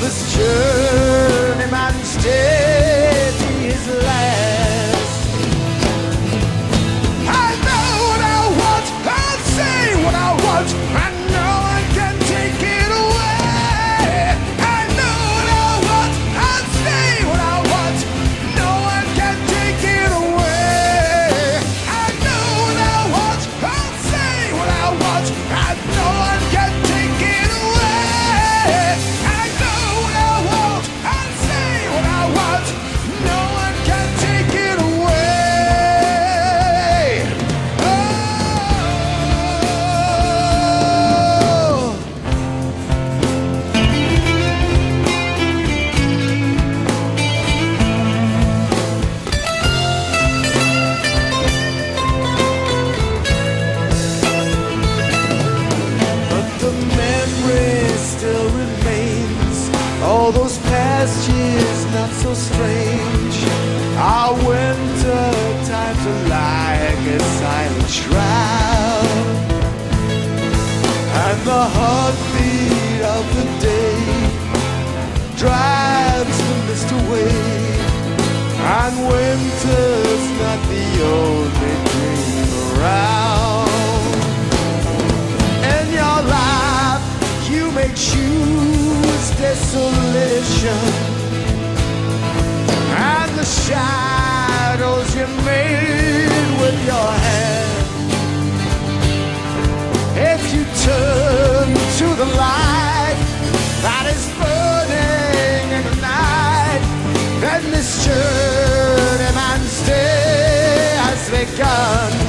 this journey might instead be his last. all those years not so strange. Our winter times are like a silent shroud, and the heartbeat of the day drives the mist away. And winter's not the only thing around. In your life, you may choose desolate reflection and the shadows you made with your hand. If you turn to the light that is burning in the night, then this journey man stay has begun.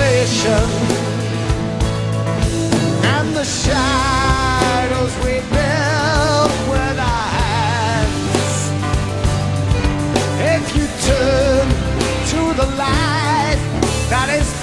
desolation and the shadows we build with our hands. If you turn to the light that is